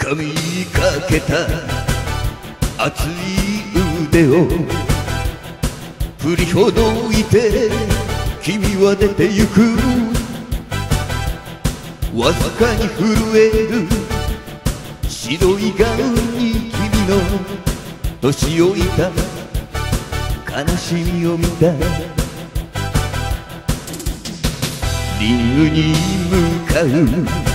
掴みかけた熱い腕を振りほどいて君は出てゆく。わずかに震える。白い顔に君の年老いた。悲しみを見た。リングに向かう。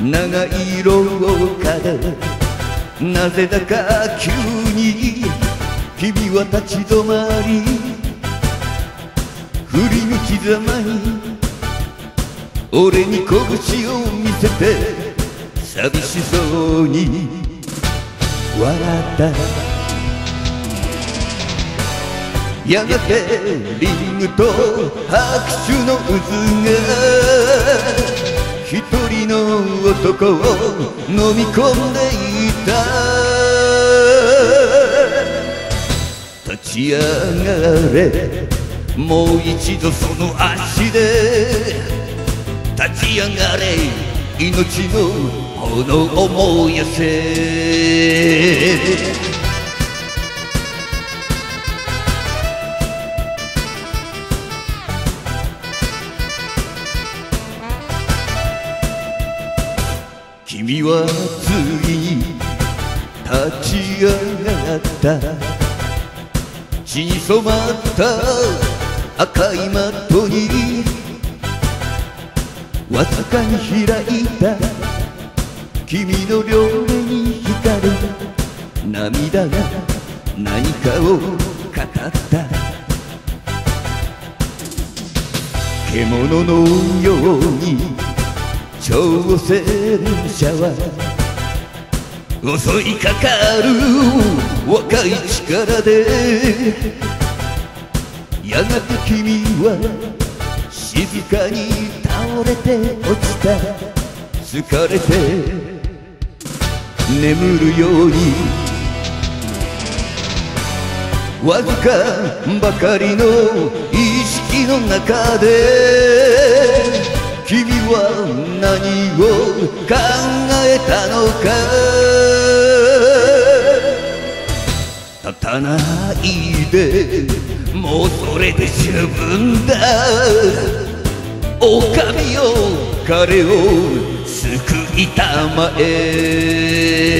長い廊下でなぜだか急に君は立ち止まり振り向きざまに俺に拳を見せて寂しそうに笑った。やがてリングと拍手の渦が一人の男を飲み込んでいた。立ち上がれもう一度その足で。立ち上がれ命の炎を燃やせ。君はついに立ち上がった。血に染まった赤いマットに。わずかに開いた。君の両目に光る。涙が何かを語った。獣のように挑戦者は襲いかかる若い力でやがて君は静かに倒れて落ちた。疲れて眠るように。わずかばかりの意識の中で君は何を考えたのか？立たないでもうそれで十分だ。おかよ彼を救いたまえ。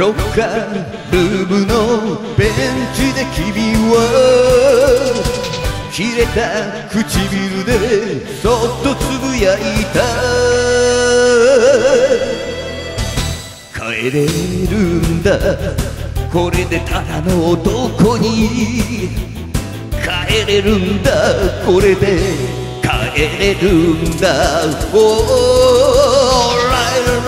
ロッカールームのベンチで君は切れた唇でそっとつぶやいた。帰れるんだ。これでただの男に帰れるんだ。これで帰れるんだ、oh